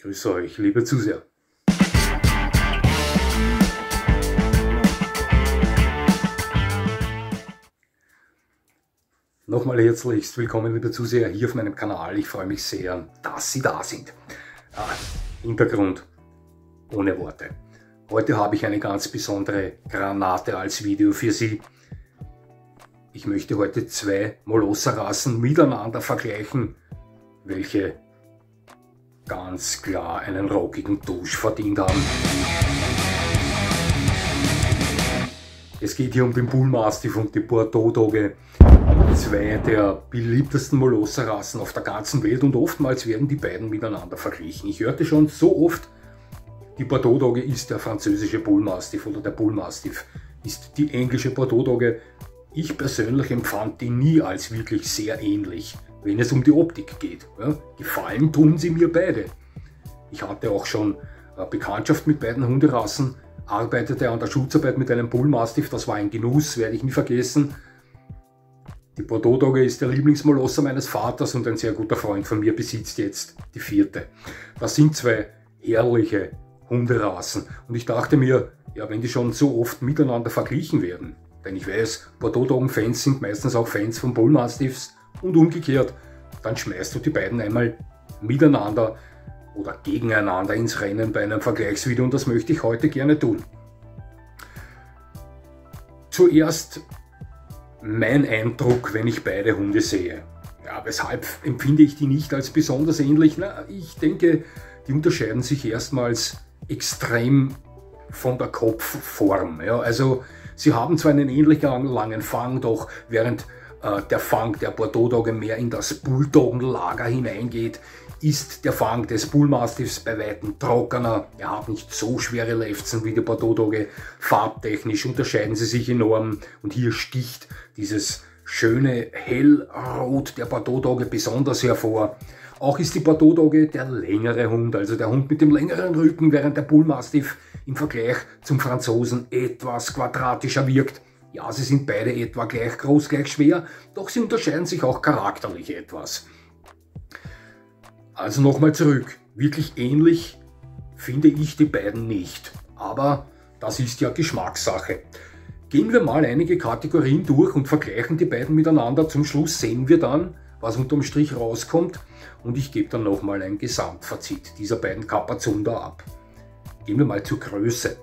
Grüße euch, liebe Zuseher. Nochmal herzlichst willkommen, liebe Zuseher, hier auf meinem Kanal. Ich freue mich sehr, dass Sie da sind. Ja, Hintergrund ohne Worte. Heute habe ich eine ganz besondere Granate als Video für Sie. Ich möchte heute zwei Molosser-Rassen miteinander vergleichen, welche ganz klar einen rockigen Dusch verdient haben. Es geht hier um den Bullmastiff und die Bordeaux Dogge, zwei der beliebtesten Molosser-Rassen auf der ganzen Welt und oftmals werden die beiden miteinander verglichen. Ich hörte schon so oft, die Bordeaux Dogge ist der französische Bullmastiff oder der Bullmastiff ist die englische Bordeaux Dogge. Ich persönlich empfand die nie als wirklich sehr ähnlich, wenn es um die Optik geht. Ja, gefallen tun sie mir beide. Ich hatte auch schon äh, Bekanntschaft mit beiden Hunderassen, arbeitete an der Schutzarbeit mit einem Bullmastiff, das war ein Genuss, werde ich nie vergessen. Die Bordeaux Dogge ist der Lieblingsmolosser meines Vaters und ein sehr guter Freund von mir besitzt jetzt die vierte. Das sind zwei herrliche Hunderassen und ich dachte mir, ja, wenn die schon so oft miteinander verglichen werden, denn ich weiß, Bordeaux-Doggen-Fans sind meistens auch Fans von Bullmastiffs und umgekehrt, dann schmeißt du die beiden einmal miteinander oder gegeneinander ins Rennen bei einem Vergleichsvideo und das möchte ich heute gerne tun. Zuerst mein Eindruck, wenn ich beide Hunde sehe. Ja, weshalb empfinde ich die nicht als besonders ähnlich? Na, ich denke, die unterscheiden sich erstmals extrem von der Kopfform. Ja, also sie haben zwar einen ähnlich langen Fang, doch während äh, der Fang der Bordeaux Dogge mehr in das Bulldoggenlager hineingeht, ist der Fang des Bullmastiffs bei weitem trockener. Er hat nicht so schwere Lefzen wie die Bordeaux Dogge. Farbtechnisch unterscheiden sie sich enorm und hier sticht dieses schöne Hellrot der Bordeaux Dogge besonders hervor. Auch ist die Bordeaux Dogge der längere Hund, also der Hund mit dem längeren Rücken, während der Bullmastiff im Vergleich zum Franzosen etwas quadratischer wirkt. Ja, sie sind beide etwa gleich groß, gleich schwer, doch sie unterscheiden sich auch charakterlich etwas. Also nochmal zurück. Wirklich ähnlich finde ich die beiden nicht. Aber das ist ja Geschmackssache. Gehen wir mal einige Kategorien durch und vergleichen die beiden miteinander. Zum Schluss sehen wir dann, was unterm Strich rauskommt und ich gebe dann nochmal ein Gesamtfazit dieser beiden Kapazunder ab. Gehen wir mal zur Größe.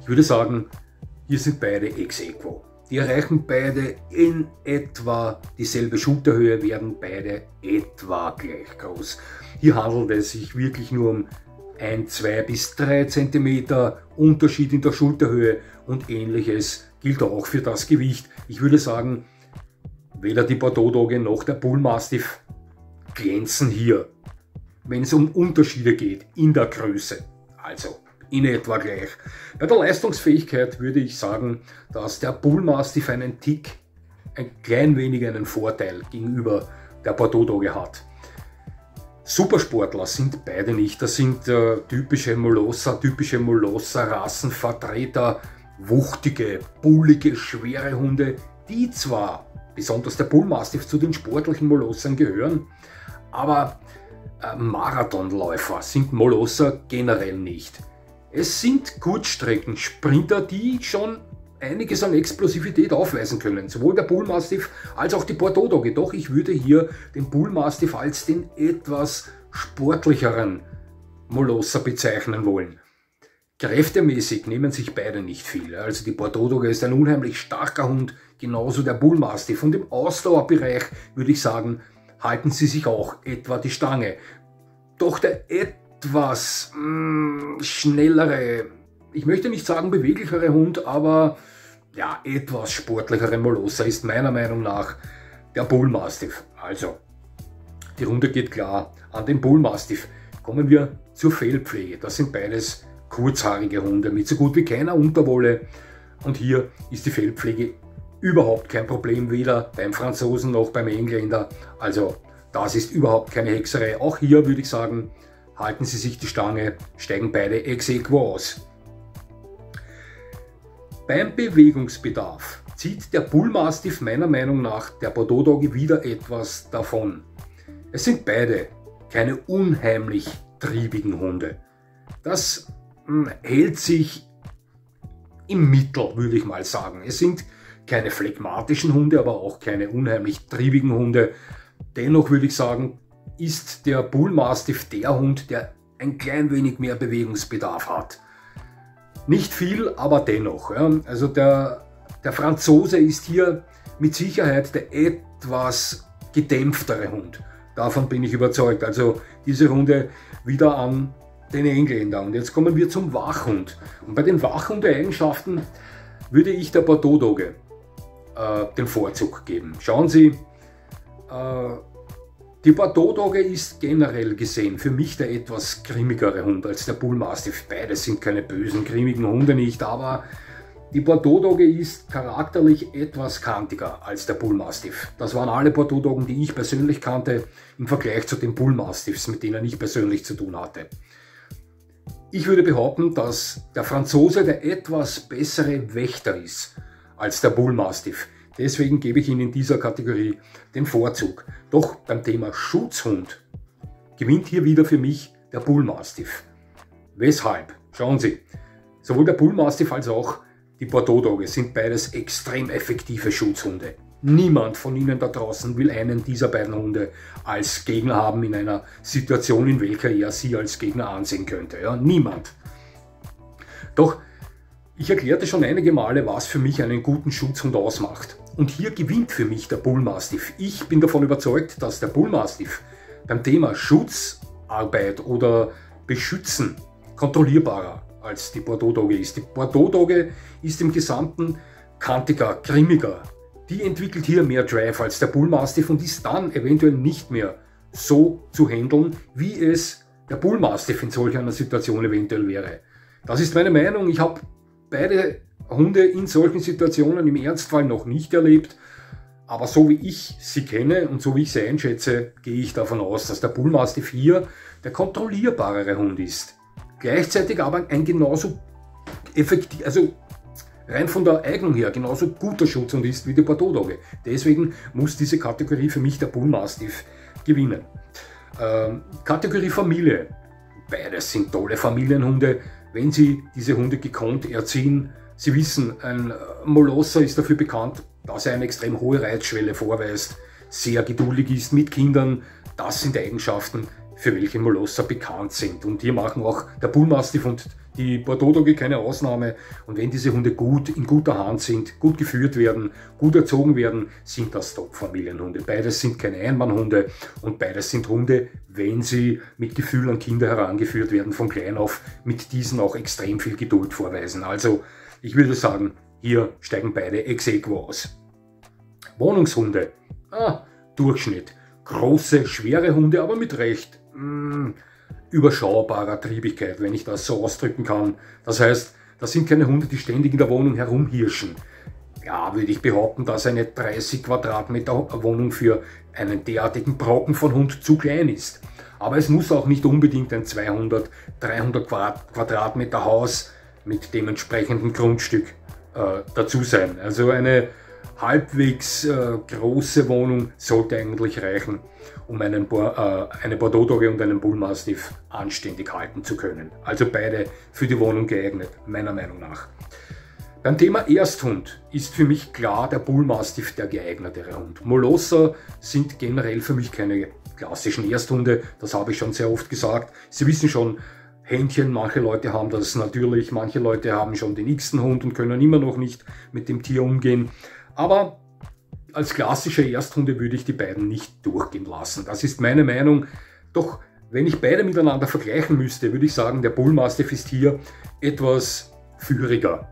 Ich würde sagen, hier sind beide ex equo. Die erreichen beide in etwa dieselbe Schulterhöhe, werden beide etwa gleich groß. Hier handelt es sich wirklich nur um ein, zwei bis drei Zentimeter Unterschied in der Schulterhöhe und ähnliches gilt auch für das Gewicht. Ich würde sagen, weder die Bordeaux Dogge noch der Bullmastiff glänzen hier, wenn es um Unterschiede geht in der Größe. Also in etwa gleich. Bei der Leistungsfähigkeit würde ich sagen, dass der Bullmastiff einen Tick, ein klein wenig einen Vorteil gegenüber der Bordeaux Dogge hat. Supersportler sind beide nicht. Das sind äh, typische Molosser, typische Molosser-Rassenvertreter, wuchtige, bullige, schwere Hunde, die zwar, besonders der Bullmastiff, zu den sportlichen Molossern gehören, aber äh, Marathonläufer sind Molosser generell nicht. Es sind Kurzstreckensprinter, die schon einiges an Explosivität aufweisen können. Sowohl der Bullmastiff als auch die Bordeaux Dogge. Doch ich würde hier den Bullmastiff als den etwas sportlicheren Molosser bezeichnen wollen. Kräftemäßig nehmen sich beide nicht viel. Also die Bordeaux Dogge ist ein unheimlich starker Hund, genauso der Bullmastiff. Und im Ausdauerbereich würde ich sagen, halten sie sich auch etwa die Stange. Doch der etwas mh, mm, schnellere, ich möchte nicht sagen beweglichere Hund, aber ja, etwas sportlichere Molosser ist meiner Meinung nach der Bullmastiff. Also, die Runde geht klar an den Bullmastiff. Kommen wir zur Fellpflege. Das sind beides kurzhaarige Hunde mit so gut wie keiner Unterwolle. Und hier ist die Fellpflege überhaupt kein Problem, weder beim Franzosen noch beim Engländer. Also das ist überhaupt keine Hexerei. Auch hier würde ich sagen, halten Sie sich die Stange, steigen beide ex equo aus. Beim Bewegungsbedarf zieht der Bullmastiff meiner Meinung nach der Bordeaux Dogge wieder etwas davon. Es sind beide keine unheimlich triebigen Hunde. Das hm, hält sich im Mittel, würde ich mal sagen. Es sind keine phlegmatischen Hunde, aber auch keine unheimlich triebigen Hunde. Dennoch würde ich sagen, ist der Bullmastiff der Hund, der ein klein wenig mehr Bewegungsbedarf hat. Nicht viel, aber dennoch. Ja. Also der, der Franzose ist hier mit Sicherheit der etwas gedämpftere Hund. Davon bin ich überzeugt. Also diese Runde wieder an den Engländer. Und jetzt kommen wir zum Wachhund. Und bei den Wachhunde-Eigenschaften würde ich der Bordeaux-Dogge äh, den Vorzug geben. Schauen Sie, äh, die Bordeaux-Dogge ist generell gesehen für mich der etwas grimmigere Hund als der Bullmastiff. Beide sind keine bösen, grimmigen Hunde nicht, aber die Bordeaux-Dogge ist charakterlich etwas kantiger als der Bullmastiff. Das waren alle Bordeaux-Doggen, die ich persönlich kannte, im Vergleich zu den Bullmastiffs, mit denen ich persönlich zu tun hatte. Ich würde behaupten, dass der Franzose der etwas bessere Wächter ist als der Bullmastiff. Deswegen gebe ich Ihnen in dieser Kategorie den Vorzug. Doch beim Thema Schutzhund gewinnt hier wieder für mich der Bullmastiff. Weshalb? Schauen Sie, sowohl der Bullmastiff als auch die Bordeaux-Dogge sind beides extrem effektive Schutzhunde. Niemand von Ihnen da draußen will einen dieser beiden Hunde als Gegner haben in einer Situation, in welcher er Sie als Gegner ansehen könnte. Ja, niemand. Doch ich erklärte schon einige Male, was für mich einen guten Schutzhund ausmacht. Und hier gewinnt für mich der Bullmastiff. Ich bin davon überzeugt, dass der Bullmastiff beim Thema Schutzarbeit oder Beschützen kontrollierbarer als die Bordeaux-Dogge ist. Die Bordeaux-Dogge ist im Gesamten kantiger, grimmiger. Die entwickelt hier mehr Drive als der Bullmastiff und ist dann eventuell nicht mehr so zu handeln, wie es der Bullmastiff in solch einer Situation eventuell wäre. Das ist meine Meinung. Ich habe beide Hunde in solchen Situationen im Ernstfall noch nicht erlebt. Aber so wie ich sie kenne und so wie ich sie einschätze, gehe ich davon aus, dass der Bullmastiff hier der kontrollierbarere Hund ist. Gleichzeitig aber ein genauso effektiv, also rein von der Eignung her, genauso guter Schutzhund ist wie die Bordeaux-Dogge. Deswegen muss diese Kategorie für mich der Bullmastiff gewinnen. Ähm, Kategorie Familie. Beides sind tolle Familienhunde, wenn Sie diese Hunde gekonnt erziehen. Sie wissen, ein Molosser ist dafür bekannt, dass er eine extrem hohe Reizschwelle vorweist, sehr geduldig ist mit Kindern. Das sind Eigenschaften, für welche Molosser bekannt sind. Und hier machen auch der Bullmastiff und die Bordeaux-Dogge keine Ausnahme. Und wenn diese Hunde gut in guter Hand sind, gut geführt werden, gut erzogen werden, sind das Top-Familienhunde. Beides sind keine Einmannhunde und beides sind Hunde, wenn sie mit Gefühl an Kinder herangeführt werden, von klein auf mit diesen auch extrem viel Geduld vorweisen. Also ich würde sagen, hier steigen beide ex equo aus. Wohnungshunde. Ah, Durchschnitt. Große, schwere Hunde, aber mit Recht mh, hm, überschaubarer Triebigkeit, wenn ich das so ausdrücken kann. Das heißt, das sind keine Hunde, die ständig in der Wohnung herumhirschen. Ja, würde ich behaupten, dass eine 30 Quadratmeter Wohnung für einen derartigen Brocken von Hund zu klein ist. Aber es muss auch nicht unbedingt ein 200, 300 Quadratmeter Haus mit dementsprechendem Grundstück äh, dazu sein. Also eine halbwegs äh, große Wohnung sollte eigentlich reichen, um einen, äh, eine Bordeaux-Dogge und einen Bullmastiff anständig halten zu können. Also beide für die Wohnung geeignet, meiner Meinung nach. Beim Thema Ersthund ist für mich klar der Bullmastiff der geeignetere Hund. Molosser sind generell für mich keine klassischen Ersthunde, das habe ich schon sehr oft gesagt. Sie wissen schon, Händchen, manche Leute haben das natürlich, manche Leute haben schon den x-ten Hund und können immer noch nicht mit dem Tier umgehen. Aber als klassische Ersthunde würde ich die beiden nicht durchgehen lassen. Das ist meine Meinung. Doch wenn ich beide miteinander vergleichen müsste, würde ich sagen, der Bullmastiff ist hier etwas führiger.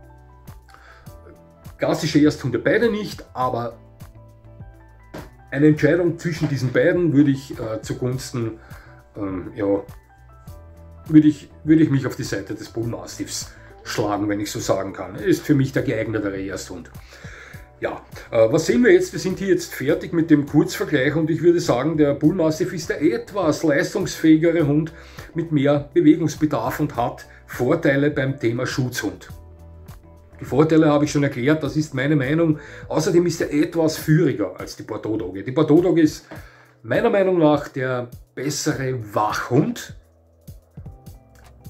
Klassische Ersthunde beide nicht, aber eine Entscheidung zwischen diesen beiden würde ich äh, zugunsten, ähm, ja, würde ich, würde ich mich auf die Seite des Bullmastiffs schlagen, wenn ich so sagen kann. Ist für mich der geeignetere Ersthund. Ja, äh, was sehen wir jetzt? Wir sind hier jetzt fertig mit dem Kurzvergleich und ich würde sagen, der Bullmastiff ist der etwas leistungsfähigere Hund mit mehr Bewegungsbedarf und hat Vorteile beim Thema Schutzhund. Die Vorteile habe ich schon erklärt, das ist meine Meinung. Außerdem ist er etwas führiger als die Bordeaux-Dogge. Die Bordeaux-Dogge ist meiner Meinung nach der bessere Wachhund,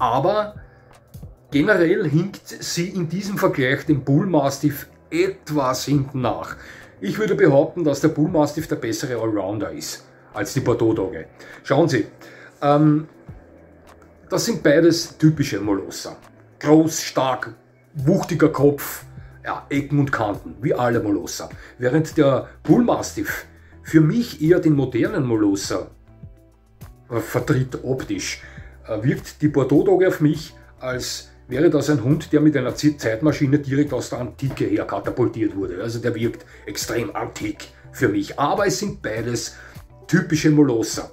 aber generell hinkt sie in diesem Vergleich dem Bullmastiff etwas hinten nach. Ich würde behaupten, dass der Bullmastiff der bessere Allrounder ist als die Bordeaux Dogge. Schauen Sie, ähm, das sind beides typische Molosser. Groß, stark, wuchtiger Kopf, ja, Ecken und Kanten, wie alle Molosser. Während der Bullmastiff für mich eher den modernen Molosser vertritt optisch, wirkt die Bordeaux Dogge auf mich, als wäre das ein Hund, der mit einer Zeitmaschine direkt aus der Antike her katapultiert wurde. Also der wirkt extrem antik für mich. Aber es sind beides typische Molosser.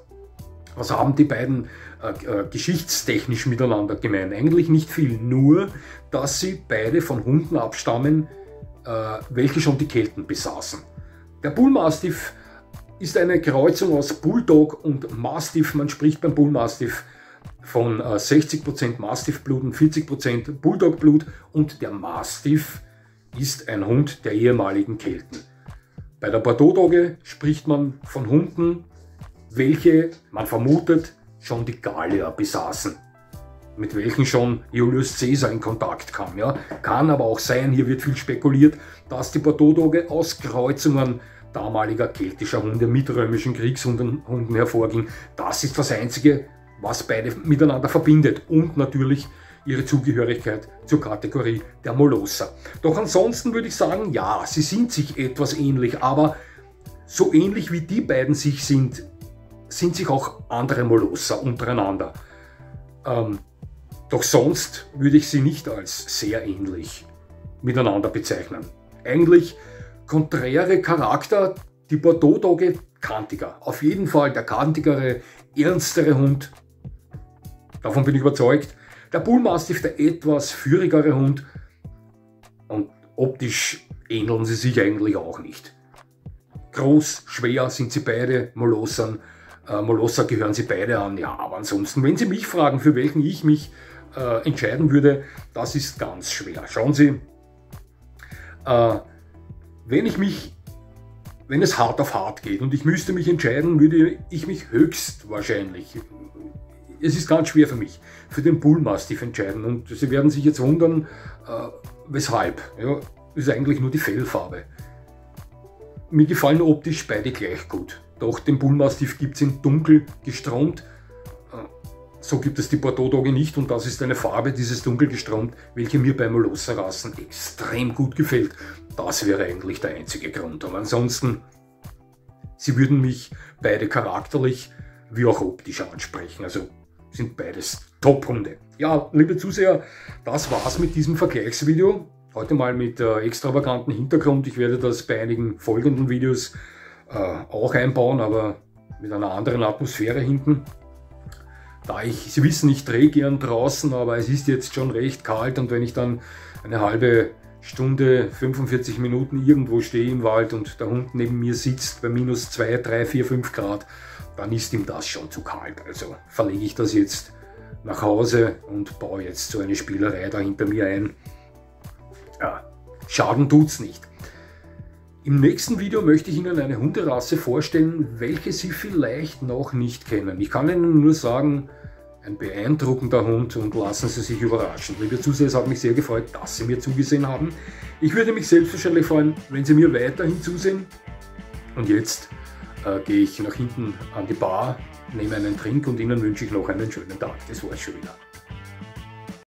Was haben die beiden äh, äh, geschichtstechnisch miteinander gemein? Eigentlich nicht viel, nur dass sie beide von Hunden abstammen, äh, welche schon die Kelten besaßen. Der Bullmastiff ist eine Kreuzung aus Bulldog und Mastiff. Man spricht beim Bullmastiff von 60% Mastiffblut und 40% Bulldog-Blut und der Mastiff ist ein Hund der ehemaligen Kelten. Bei der Bordeaux-Dogge spricht man von Hunden, welche man vermutet schon die Gallier besaßen, mit welchen schon Julius Caesar in Kontakt kam. Ja. Kann aber auch sein, hier wird viel spekuliert, dass die Bordeaux-Dogge aus Kreuzungen damaliger keltischer Hunde mit römischen Kriegshunden hervorging. Das ist das Einzige, was beide miteinander verbindet und natürlich ihre Zugehörigkeit zur Kategorie der Molosser. Doch ansonsten würde ich sagen, ja, sie sind sich etwas ähnlich, aber so ähnlich wie die beiden sich sind, sind sich auch andere Molosser untereinander. Ähm, doch sonst würde ich sie nicht als sehr ähnlich miteinander bezeichnen. Eigentlich konträre Charakter, die Bordeaux-Dogge kantiger. Auf jeden Fall der kantigere, ernstere Hund. Davon bin ich überzeugt. Der Bullmastiff der etwas führigere Hund. Und optisch ähneln sie sich eigentlich auch nicht. Groß, schwer sind sie beide, Molossern. Äh, Molosser gehören sie beide an. Ja, aber ansonsten, wenn Sie mich fragen, für welchen ich mich äh, entscheiden würde, das ist ganz schwer. Schauen Sie, äh, wenn ich mich, wenn es hart auf hart geht und ich müsste mich entscheiden, würde ich mich höchstwahrscheinlich, es ist ganz schwer für mich, für den Bullmastiff entscheiden. Und Sie werden sich jetzt wundern, äh, weshalb. Ja, ist eigentlich nur die Fellfarbe. Mir gefallen optisch beide gleich gut. Doch den Bullmastiff gibt es in dunkel gestromt. Äh, so gibt es die Bordeaux-Dogge nicht und das ist eine Farbe, dieses dunkel gestromt, welche mir bei Molosser-Rassen extrem gut gefällt. Das wäre eigentlich der einzige Grund. Aber ansonsten, sie würden mich beide charakterlich wie auch optisch ansprechen. Also sind beides Top-Hunde. Ja, liebe Zuseher, das war's mit diesem Vergleichsvideo. Heute mal mit äh, extravaganten Hintergrund. Ich werde das bei einigen folgenden Videos äh, auch einbauen, aber mit einer anderen Atmosphäre hinten. Da ich, Sie wissen, ich drehe gern draußen, aber es ist jetzt schon recht kalt und wenn ich dann eine halbe Stunde, 45 Minuten irgendwo stehe im Wald und der Hund neben mir sitzt bei minus 2, 3, 4, 5 Grad, dann ist ihm das schon zu kalt. Also verlege ich das jetzt nach Hause und baue jetzt so eine Spielerei da hinter mir ein. Ja, Schaden tut's nicht. Im nächsten Video möchte ich Ihnen eine Hunderasse vorstellen, welche Sie vielleicht noch nicht kennen. Ich kann Ihnen nur sagen, ein beeindruckender Hund und lassen Sie sich überraschen. Liebe Zuseher, es hat mich sehr gefreut, dass Sie mir zugesehen haben. Ich würde mich selbstverständlich freuen, wenn Sie mir weiterhin zusehen. Und jetzt äh, gehe ich nach hinten an die Bar, nehme einen Trink und Ihnen wünsche ich noch einen schönen Tag. Das war's schon wieder.